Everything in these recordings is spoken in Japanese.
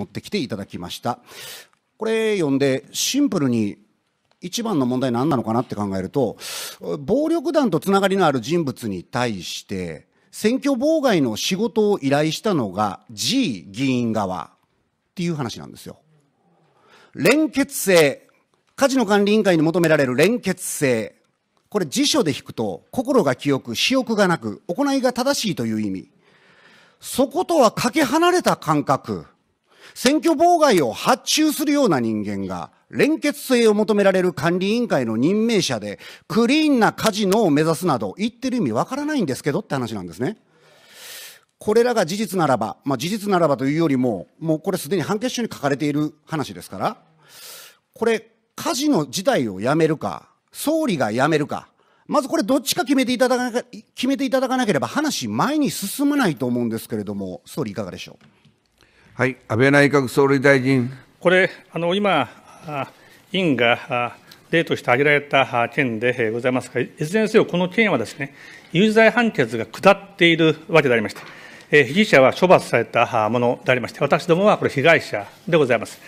持ってきていただきました。これ読んでシンプルに一番の問題何なのかなって考えると、暴力団とつながりのある人物に対して、選挙妨害の仕事を依頼したのが G 議員側っていう話なんですよ。連結性、カジノ管理委員会に求められる連結性、これ辞書で引くと、心が清く、私欲がなく、行いが正しいという意味。そことはかけ離れた感覚。選挙妨害を発注するような人間が、連結性を求められる管理委員会の任命者で、クリーンなカジノを目指すなど、言ってる意味わからないんですけどって話なんですね。これらが事実ならば、まあ事実ならばというよりも、もうこれすでに判決書に書かれている話ですから、これ、カジノ自体をやめるか、総理がやめるか、まずこれどっちか決めていただか決めていただかなければ話前に進まないと思うんですけれども、総理いかがでしょう？はい、安倍内閣総理大臣。これ、あの今、委員が例として挙げられた件でございますが、いずれにせよ、この件はですね、有罪判決が下っているわけでありまして、え被疑者は処罰されたものでありまして、私どもはこれ、被害者でございます。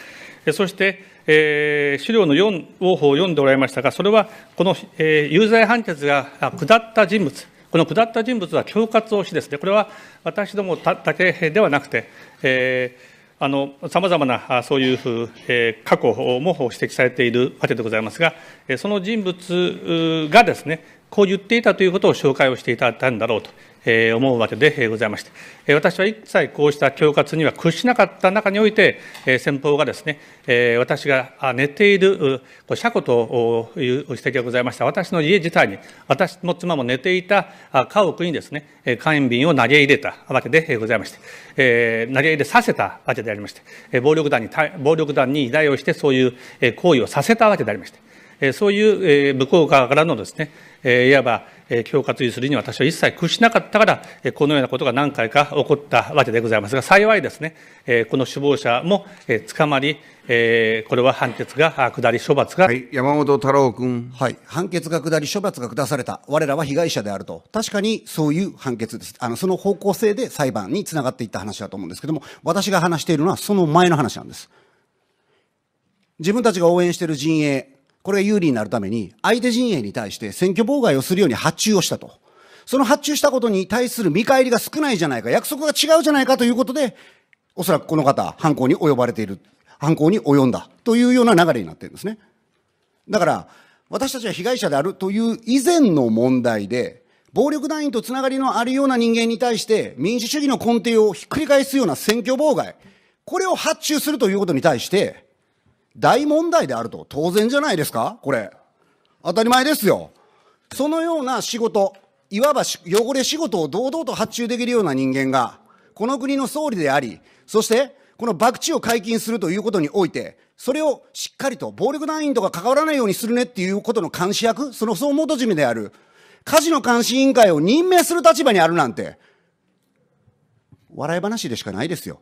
そして、えー資料の4を読んでおられましたが、それはこの、えー有罪判決が下った人物、この下った人物は恐喝をしですね、これは私どもだけではなくて、えーさまざまなそういう、えー過去も指摘されているわけでございますが、その人物がですね、こう言っていたということを紹介をしていただいたんだろうと。えー思うわけでございまして、えー私は一切こうした恐喝には屈しなかった中において、えー先方がですね、えー私が寝ているこ車庫という指摘がございました、私の家自体に、私の妻も寝ていた家屋にですね、火炎瓶を投げ入れたわけでございまして、えー投げ入れさせたわけでありまして、暴力団に、暴力団に依頼をして、そういう行為をさせたわけでありまして、そういうえー向こう側からのですね、えーいわばえー恐喝にするに私は一切屈しなかったから、えーこのようなことが何回か起こったわけでございますが、幸いですね、えーこの首謀者もえー捕まり、えーこれは判決があ下り、処罰が、はい、山本太郎君。はい。判決が下り、処罰が下された。我らは被害者であると。確かにそういう判決です。あの、その方向性で裁判につながっていった話だと思うんですけども、私が話しているのはその前の話なんです。自分たちが応援している陣営、これが有利になるために、相手陣営に対して選挙妨害をするように発注をしたと。その発注したことに対する見返りが少ないじゃないか、約束が違うじゃないかということで、おそらくこの方、犯行に及ばれている、犯行に及んだというような流れになっているんですね。だから、私たちは被害者であるという以前の問題で、暴力団員とつながりのあるような人間に対して、民主主義の根底をひっくり返すような選挙妨害、これを発注するということに対して、大問題であると、当然じゃないですかこれ。当たり前ですよ。そのような仕事、いわば汚れ仕事を堂々と発注できるような人間が、この国の総理であり、そして、この博打を解禁するということにおいて、それをしっかりと暴力団員とか関わらないようにするねっていうことの監視役、その総元締めである、カジノ監視委員会を任命する立場にあるなんて、笑い話でしかないですよ。